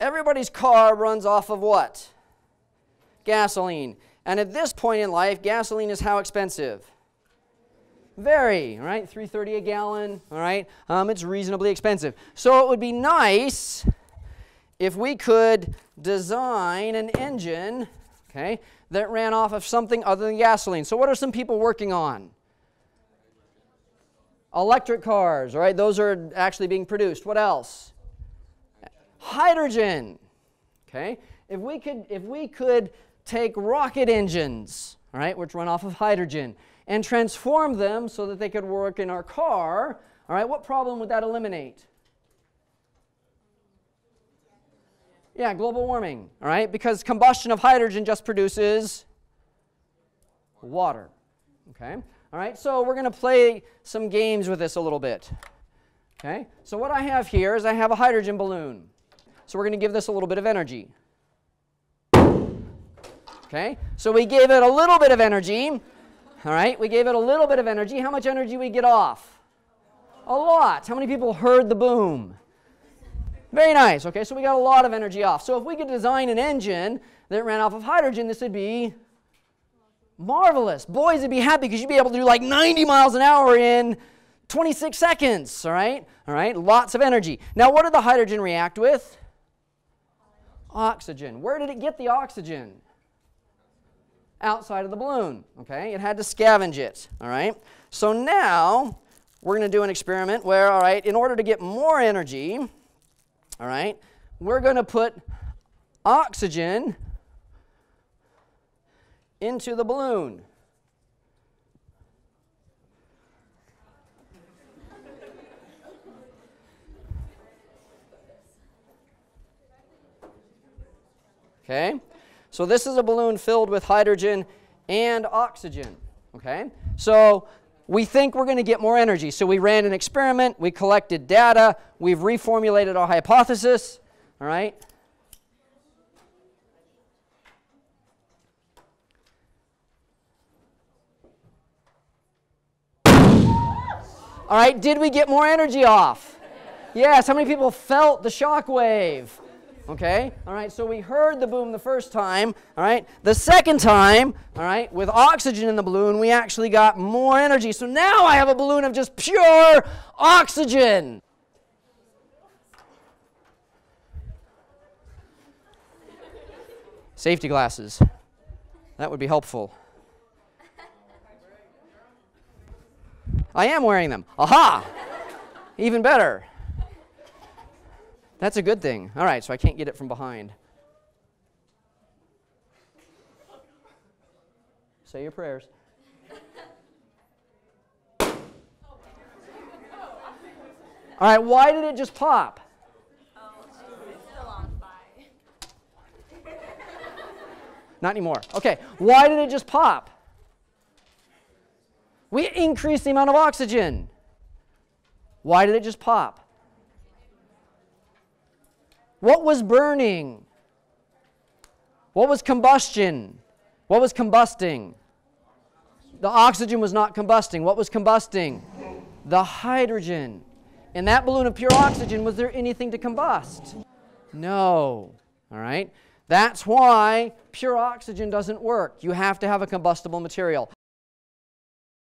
everybody's car runs off of what? Gasoline. And at this point in life, gasoline is how expensive? Very, right? 330 a gallon, all right? Um, it's reasonably expensive. So it would be nice if we could design an engine, okay, that ran off of something other than gasoline. So what are some people working on? Electric cars, all right? Those are actually being produced. What else? Hydrogen. Okay? If we could if we could take rocket engines, all right, which run off of hydrogen, and transform them so that they could work in our car, all right, what problem would that eliminate? Yeah, global warming, all right? Because combustion of hydrogen just produces water. Okay? All right, so we're going to play some games with this a little bit. Okay? So what I have here is I have a hydrogen balloon. So we're going to give this a little bit of energy. Okay? So we gave it a little bit of energy. All right? We gave it a little bit of energy. How much energy we get off? A lot. How many people heard the boom? Very nice. Okay, so we got a lot of energy off. So if we could design an engine that ran off of hydrogen, this would be marvelous. Boys would be happy because you'd be able to do like 90 miles an hour in 26 seconds. All right? All right, lots of energy. Now, what did the hydrogen react with? Oxygen. Where did it get the oxygen? Outside of the balloon. Okay, it had to scavenge it. All right, so now we're going to do an experiment where, all right, in order to get more energy, all right, we're going to put oxygen into the balloon. Okay? So this is a balloon filled with hydrogen and oxygen. Okay? So we think we're going to get more energy. So we ran an experiment, we collected data, we've reformulated our hypothesis. All right? All right, did we get more energy off? Yes, how many people felt the shock wave? Okay? All right, so we heard the boom the first time. All right? The second time, all right, with oxygen in the balloon, we actually got more energy. So now I have a balloon of just pure oxygen. Safety glasses. That would be helpful. I am wearing them. Aha! Even better. That's a good thing. All right, so I can't get it from behind. Say your prayers. All right, why did it just pop? Not anymore. Okay, why did it just pop? We increased the amount of oxygen. Why did it just pop? What was burning? What was combustion? What was combusting? The oxygen was not combusting. What was combusting? The hydrogen. In that balloon of pure oxygen, was there anything to combust? No. All right? That's why pure oxygen doesn't work. You have to have a combustible material.